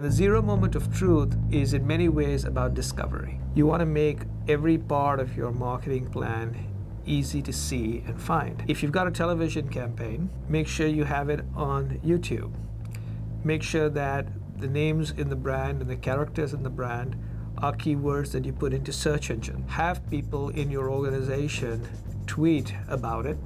The zero moment of truth is in many ways about discovery. You want to make every part of your marketing plan easy to see and find. If you've got a television campaign, make sure you have it on YouTube. Make sure that the names in the brand and the characters in the brand are keywords that you put into search engine. Have people in your organization tweet about it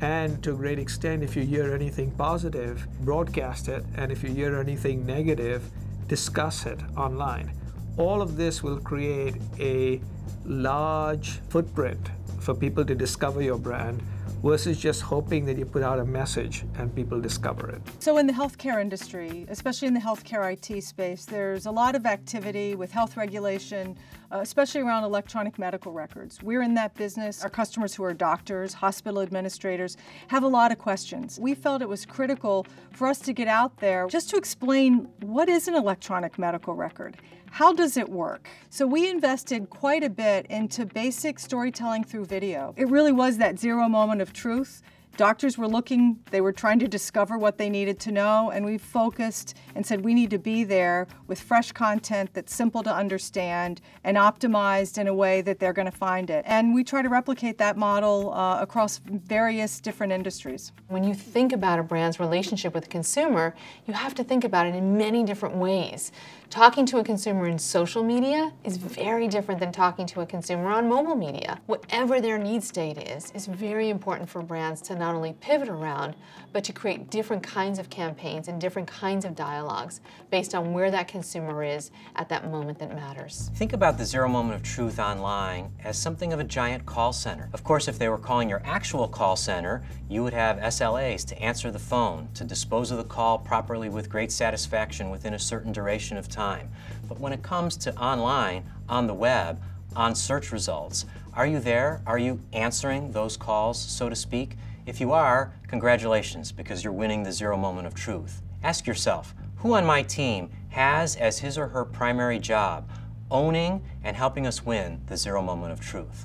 and to a great extent, if you hear anything positive, broadcast it, and if you hear anything negative, discuss it online. All of this will create a large footprint for people to discover your brand versus just hoping that you put out a message and people discover it. So in the healthcare industry, especially in the healthcare IT space, there's a lot of activity with health regulation, uh, especially around electronic medical records. We're in that business. Our customers who are doctors, hospital administrators, have a lot of questions. We felt it was critical for us to get out there just to explain what is an electronic medical record how does it work? So we invested quite a bit into basic storytelling through video. It really was that zero moment of truth Doctors were looking, they were trying to discover what they needed to know, and we focused and said we need to be there with fresh content that's simple to understand and optimized in a way that they're going to find it. And we try to replicate that model uh, across various different industries. When you think about a brand's relationship with a consumer, you have to think about it in many different ways. Talking to a consumer in social media is very different than talking to a consumer on mobile media. Whatever their need state is, is very important for brands to not only pivot around, but to create different kinds of campaigns and different kinds of dialogues based on where that consumer is at that moment that matters. Think about the zero moment of truth online as something of a giant call center. Of course, if they were calling your actual call center, you would have SLAs to answer the phone, to dispose of the call properly with great satisfaction within a certain duration of time. But when it comes to online, on the web, on search results, are you there? Are you answering those calls, so to speak? If you are, congratulations, because you're winning the zero moment of truth. Ask yourself, who on my team has as his or her primary job owning and helping us win the zero moment of truth?